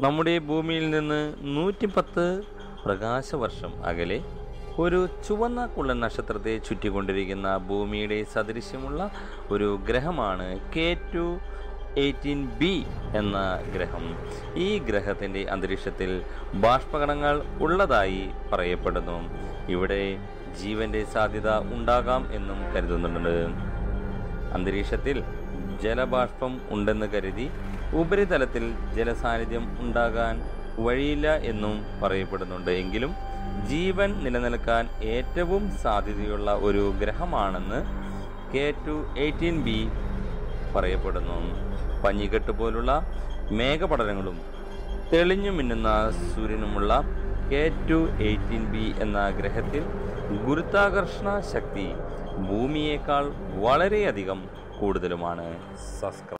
നമ്മുടെ ഭൂമിയിൽ നിന്ന് നൂറ്റിപ്പത്ത് പ്രകാശവർഷം അകലെ ഒരു ചുവന്ന കുള്ളൻ നക്ഷത്രത്തെ ചുറ്റിക്കൊണ്ടിരിക്കുന്ന ഭൂമിയുടെ സദൃശ്യമുള്ള ഒരു ഗ്രഹമാണ് കെ ടു എയ്റ്റീൻ ബി എന്ന ഗ്രഹം. ഈ ഗ്രഹത്തിന്റെ അന്തരീക്ഷത്തിൽ ബാഷ്പകണങ്ങൾ ഉള്ളതായി പറയപ്പെടുന്നു. ഇവിടെ ജീവന്റെ സാധ്യത ഉണ്ടാകാം എന്നും കരുതുന്നുണ്ട്. അന്തരീക്ഷത്തിൽ ജലബാഷ്പം ഉണ്ടെന്ന് കരുതി ഉപരിതലത്തിൽ ജലസാന്നിധ്യം ഉണ്ടാകാൻ വഴിയില്ല എന്നും പറയപ്പെടുന്നുണ്ട്. എങ്കിലും ജീവൻ നിലനിൽക്കാൻ ഏറ്റവും സാധ്യതയുള്ള ഒരു ഗ്രഹമാണെന്ന് കെ ടു എയ്റ്റീൻ ബി പറയപ്പെടുന്നു. പഞ്ഞിക്കെട്ട് പോലുള്ള മേഘപടലങ്ങളും തെളിഞ്ഞു മിന്നുന്ന സൂര്യനുമുള്ള കെ ടു എയ്റ്റീൻ ബി എന്ന ഗ്രഹത്തിൽ ഗുരുത്വാകർഷണ ശക്തി ഭൂമിയേക്കാൾ വളരെയധികം കൂടുതലുമാണ്. സബ്സ്ക്രൈബ്